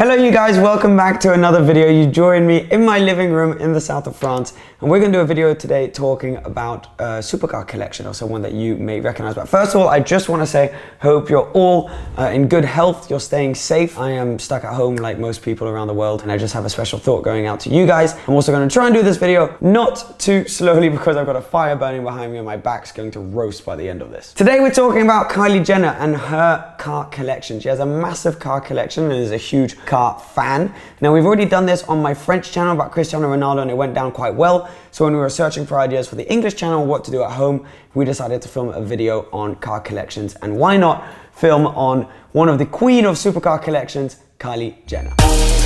Hello you guys, welcome back to another video. You join me in my living room in the south of France and we're to do a video today talking about a supercar collection or someone that you may recognize. But first of all, I just want to say, hope you're all uh, in good health, you're staying safe. I am stuck at home like most people around the world and I just have a special thought going out to you guys. I'm also to try and do this video not too slowly because I've got a fire burning behind me and my back's going to roast by the end of this. Today we're talking about Kylie Jenner and her car collection. She has a massive car collection and is a huge car fan. Now we've already done this on my French channel about Cristiano Ronaldo and it went down quite well. So when we were searching for ideas for the English channel, what to do at home, we decided to film a video on car collections and why not film on one of the queen of supercar collections, Kylie Jenner.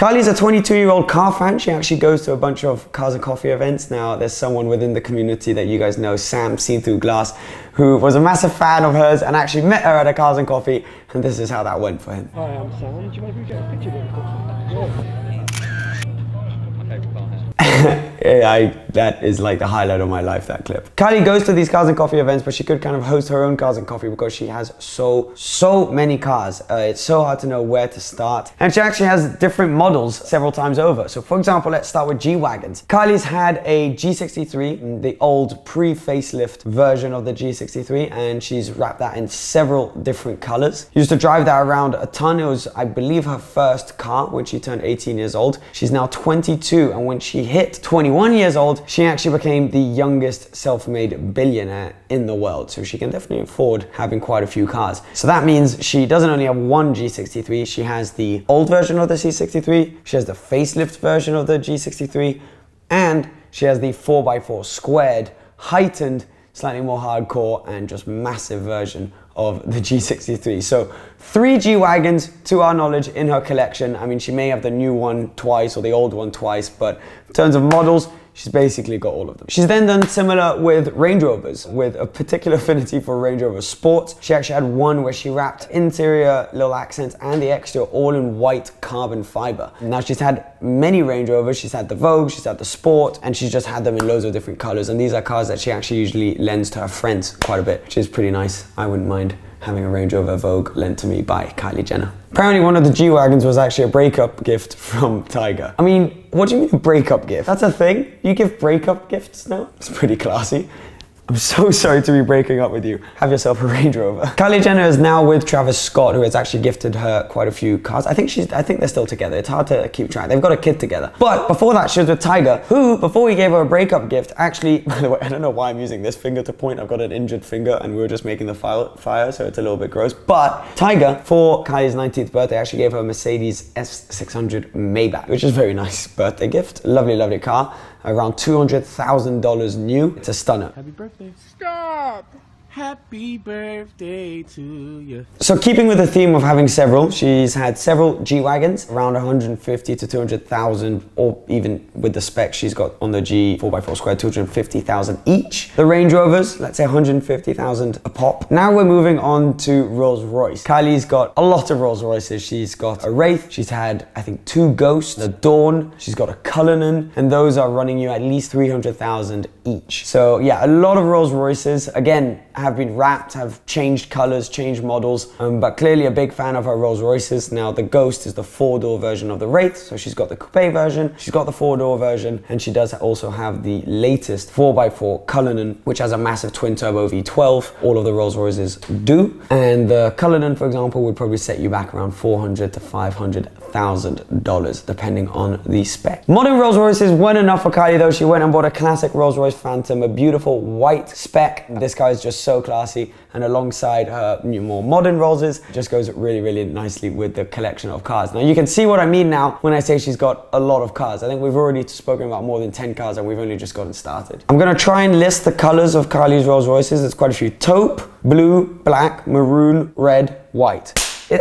Kylie's a 22 year old car fan. She actually goes to a bunch of cars and coffee events. Now, there's someone within the community that you guys know, Sam Seen Through Glass, who was a massive fan of hers and actually met her at a cars and coffee. And this is how that went for him. Hi, I'm Sam. Do you mind if we get a picture of I, that is like the highlight of my life, that clip. Kylie goes to these cars and coffee events, but she could kind of host her own cars and coffee because she has so, so many cars. Uh, it's so hard to know where to start. And she actually has different models several times over. So for example, let's start with G-Wagons. Kylie's had a G63, the old pre-facelift version of the G63, and she's wrapped that in several different colors. Used to drive that around a ton. It was, I believe, her first car when she turned 18 years old. She's now 22, and when she hit 21 years old, she actually became the youngest self-made billionaire in the world. So she can definitely afford having quite a few cars. So that means she doesn't only have one G63, she has the old version of the G63, she has the facelift version of the G63, and she has the 4x4 squared, heightened, slightly more hardcore, and just massive version of the G63. So three G-Wagons to our knowledge in her collection. I mean, she may have the new one twice or the old one twice, but in terms of models, She's basically got all of them. She's then done similar with Range Rovers, with a particular affinity for Range Rover Sport. She actually had one where she wrapped interior little accents and the exterior all in white carbon fiber. Now she's had many Range Rovers. She's had the Vogue, she's had the Sport, and she's just had them in loads of different colors. And these are cars that she actually usually lends to her friends quite a bit, which is pretty nice. I wouldn't mind having a Range Rover Vogue lent to me by Kylie Jenner. Apparently one of the G-Wagons was actually a breakup gift from Tyga. I mean, what do you mean a breakup gift? That's a thing? You give breakup gifts now? It's pretty classy. I'm so sorry to be breaking up with you. Have yourself a Range Rover. Kylie Jenner is now with Travis Scott, who has actually gifted her quite a few cars. I think she's, I think they're still together. It's hard to keep track. They've got a kid together. But before that, she was with Tyga, who, before he gave her a breakup gift, actually, by the way, I don't know why I'm using this finger to point. I've got an injured finger and we were just making the fire, so it's a little bit gross. But Tyga, for Kylie's 19th birthday, actually gave her a Mercedes S600 Maybach, which is very nice birthday gift. Lovely, lovely car around $200,000 new. It's a stunner. Happy birthday. Stop! Happy birthday to you. So keeping with the theme of having several, she's had several G-Wagons, around 150 to 200,000, or even with the spec she's got on the G 4x4 Square, 250,000 each. The Range Rovers, let's say 150,000 a pop. Now we're moving on to Rolls Royce. Kylie's got a lot of Rolls Royces. She's got a Wraith, she's had, I think, two Ghosts, a Dawn, she's got a Cullinan, and those are running you at least 300,000 each. So yeah, a lot of Rolls Royces. Again, have been wrapped, have changed colors, changed models, um, but clearly a big fan of her Rolls Royces. Now the Ghost is the four door version of the Wraith, so she's got the coupe version, she's got the four door version, and she does also have the latest 4x4 Cullinan, which has a massive twin turbo V12. All of the Rolls Royces do. And the Cullinan, for example, would probably set you back around 400 to 500 thousand dollars depending on the spec. Modern Rolls Royces weren't enough for Kylie though. She went and bought a classic Rolls Royce Phantom, a beautiful white spec. This guy is just so classy and alongside her new, more modern Rollses just goes really really nicely with the collection of cars. Now you can see what I mean now when I say she's got a lot of cars. I think we've already spoken about more than 10 cars and we've only just gotten started. I'm gonna try and list the colors of Kylie's Rolls Royces. There's quite a few. Taupe, blue, black, maroon, red, white.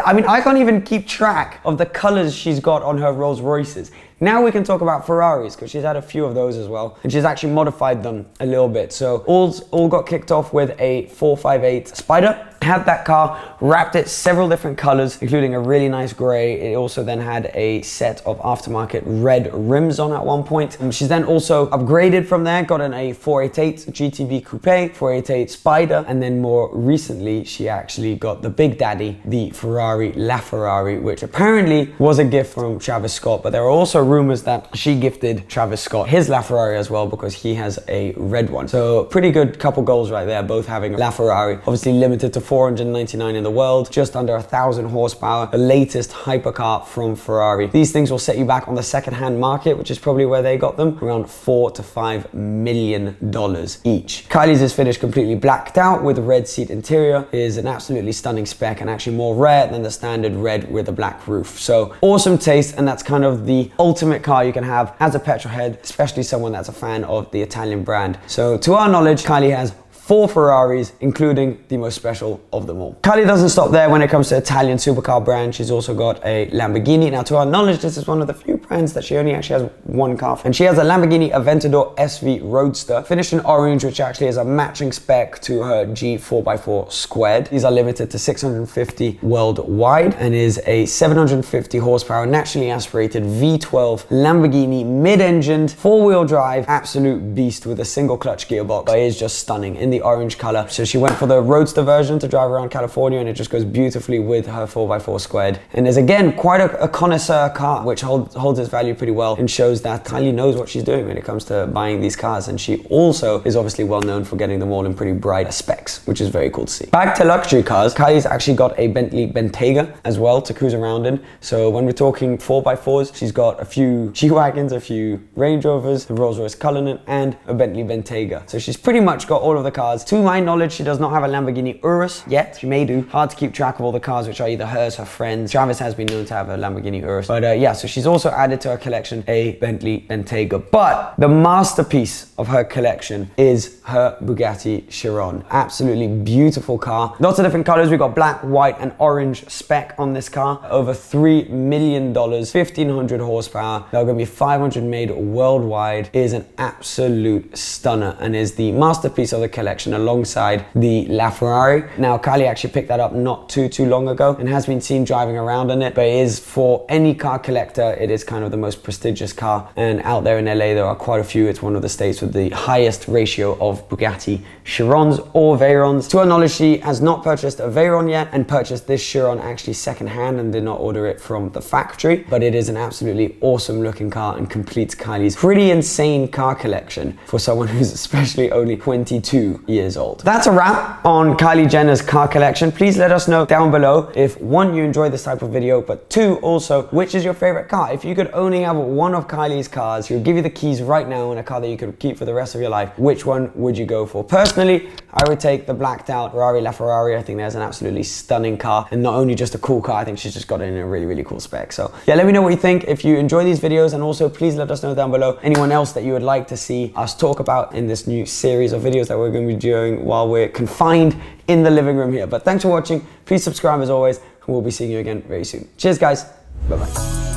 I mean, I can't even keep track of the colors she's got on her Rolls Royces. Now we can talk about Ferraris because she's had a few of those as well. And she's actually modified them a little bit. So all, all got kicked off with a 458 Spider Had that car, wrapped it several different colors, including a really nice gray. It also then had a set of aftermarket red rims on at one point. And she's then also upgraded from there, got an a 488 GTB Coupe, 488 Spider, and then more recently, she actually got the big daddy, the Ferrari LaFerrari, which apparently was a gift from Travis Scott. But there are also rumors that she gifted Travis Scott his LaFerrari as well because he has a red one. So pretty good couple goals right there, both having LaFerrari. Obviously limited to 499 in the world, just under a thousand horsepower, the latest hypercar from Ferrari. These things will set you back on the second-hand market, which is probably where they got them, around four to five million dollars each. Kylie's is finished completely blacked out with a red seat interior. It is an absolutely stunning spec and actually more rare than the standard red with a black roof. So awesome taste, and that's kind of the ultimate car you can have as a petrol head, especially someone that's a fan of the Italian brand. So to our knowledge, Kylie has four Ferraris, including the most special of them all. Kylie doesn't stop there when it comes to Italian supercar brands. She's also got a Lamborghini. Now, to our knowledge, this is one of the few brands that she only actually has one car. And she has a Lamborghini Aventador SV Roadster, finished in orange, which actually is a matching spec to her G4x4 squared. These are limited to 650 worldwide and is a 750 horsepower naturally aspirated V12 Lamborghini mid-engined four-wheel drive absolute beast with a single clutch gearbox. But it is just stunning in the orange color. So she went for the Roadster version to drive around California and it just goes beautifully with her 4x4 squared. And is again quite a, a connoisseur car, which hold, holds its value pretty well and shows that Kylie knows what she's doing when it comes to buying these cars. And she also is obviously well known for getting them all in pretty bright specs, which is very cool to see. Back to luxury cars, Kylie's actually got a Bentley Bentayga as well to cruise around in. So when we're talking 4x4s, she's got a few G-Wagons, a few Range Rovers, the Rolls-Royce Cullinan, and a Bentley Bentayga. So she's pretty much got all of the cars cars. To my knowledge, she does not have a Lamborghini Urus yet. She may do. Hard to keep track of all the cars which are either hers, her friends. Travis has been known to have a Lamborghini Urus. But uh, yeah, so she's also added to her collection a Bentley Bentayga. But the masterpiece of her collection is her Bugatti Chiron. Absolutely beautiful car. Lots of different colors. We've got black, white, and orange spec on this car. Over $3 million, 1500 horsepower. There are going to be 500 made worldwide. It is an absolute stunner and is the masterpiece of the collection collection alongside the LaFerrari. Now, Kylie actually picked that up not too, too long ago and has been seen driving around in it, but it is for any car collector, it is kind of the most prestigious car. And out there in LA, there are quite a few. It's one of the states with the highest ratio of Bugatti Chirons or Veyrons. To our knowledge, she has not purchased a Veyron yet and purchased this Chiron actually secondhand and did not order it from the factory, but it is an absolutely awesome looking car and completes Kylie's pretty insane car collection for someone who's especially only 22 years old. That's a wrap on Kylie Jenner's car collection. Please let us know down below if one, you enjoy this type of video, but two, also, which is your favorite car? If you could only have one of Kylie's cars, she'll give you the keys right now in a car that you could keep for the rest of your life, which one would you go for? Personally, I would take the blacked out Ferrari LaFerrari. I think there's an absolutely stunning car and not only just a cool car, I think she's just got it in a really, really cool spec. So yeah, let me know what you think. If you enjoy these videos and also please let us know down below anyone else that you would like to see us talk about in this new series of videos that we're going to be doing while we're confined in the living room here. But thanks for watching. Please subscribe as always and we'll be seeing you again very soon. Cheers guys. Bye bye.